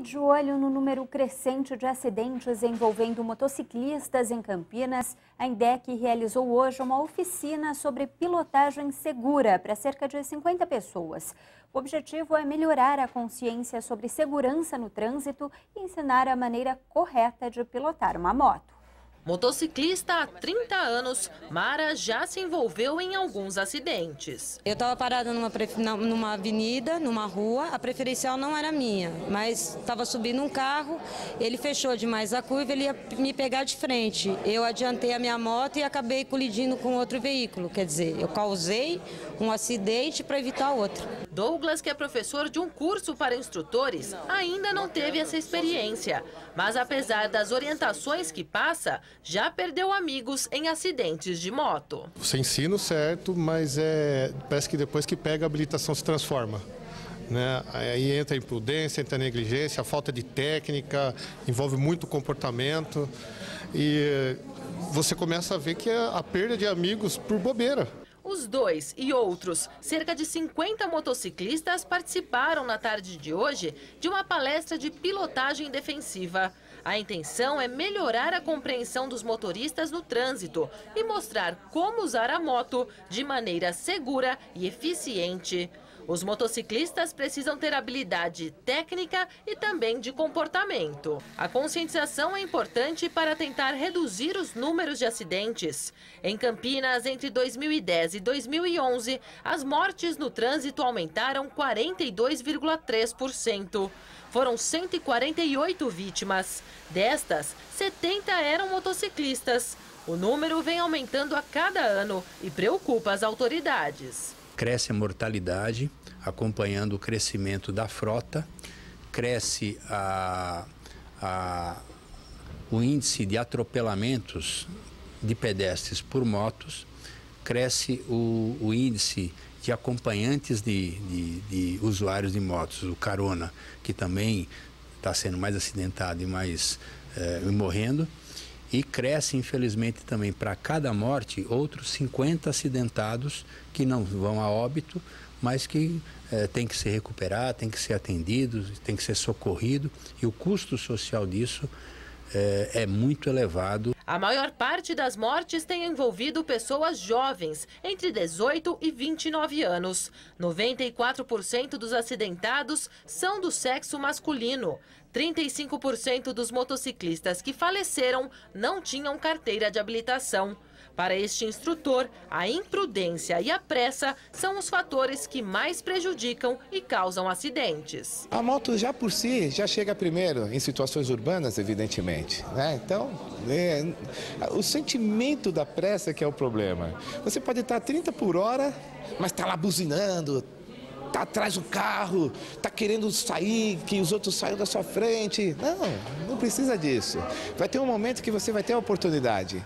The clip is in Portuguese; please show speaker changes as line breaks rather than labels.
de olho no número crescente de acidentes envolvendo motociclistas em Campinas, a INDEC realizou hoje uma oficina sobre pilotagem segura para cerca de 50 pessoas. O objetivo é melhorar a consciência sobre segurança no trânsito e ensinar a maneira correta de pilotar uma moto.
Motociclista há 30 anos, Mara já se envolveu em alguns acidentes.
Eu estava parada numa, numa avenida, numa rua, a preferencial não era minha, mas estava subindo um carro, ele fechou demais a curva, ele ia me pegar de frente. Eu adiantei a minha moto e acabei colidindo com outro veículo, quer dizer, eu causei um acidente para evitar outro.
Douglas, que é professor de um curso para instrutores, ainda não teve essa experiência, mas apesar das orientações que passa, já perdeu amigos em acidentes de moto.
Você ensina certo, mas é, parece que depois que pega a habilitação se transforma. Né? Aí entra a imprudência, entra a negligência, a falta de técnica, envolve muito comportamento e você começa a ver que é a perda de amigos por bobeira.
Os dois e outros, cerca de 50 motociclistas, participaram na tarde de hoje de uma palestra de pilotagem defensiva. A intenção é melhorar a compreensão dos motoristas no trânsito e mostrar como usar a moto de maneira segura e eficiente. Os motociclistas precisam ter habilidade técnica e também de comportamento. A conscientização é importante para tentar reduzir os números de acidentes. Em Campinas, entre 2010 e 2011, as mortes no trânsito aumentaram 42,3%. Foram 148 vítimas. Destas, 70 eram motociclistas. O número vem aumentando a cada ano e preocupa as autoridades.
Cresce a mortalidade, acompanhando o crescimento da frota, cresce a, a, o índice de atropelamentos de pedestres por motos, cresce o, o índice de acompanhantes de, de, de, usuários de motos, o carona, que também está sendo mais acidentado e mais é, morrendo. E cresce, infelizmente, também para cada morte outros 50 acidentados que não vão a óbito, mas que é, tem que ser recuperado, tem que ser atendido, tem que ser socorrido. E o custo social disso é, é muito elevado.
A maior parte das mortes tem envolvido pessoas jovens, entre 18 e 29 anos. 94% dos acidentados são do sexo masculino. 35% dos motociclistas que faleceram não tinham carteira de habilitação. Para este instrutor, a imprudência e a pressa são os fatores que mais prejudicam e causam acidentes.
A moto já por si já chega primeiro em situações urbanas, evidentemente. Né? Então, é, o sentimento da pressa que é o problema. Você pode estar a 30 por hora, mas está lá buzinando, está atrás do carro, está querendo sair, que os outros saiam da sua frente. Não, não precisa disso. Vai ter um momento que você vai ter a oportunidade.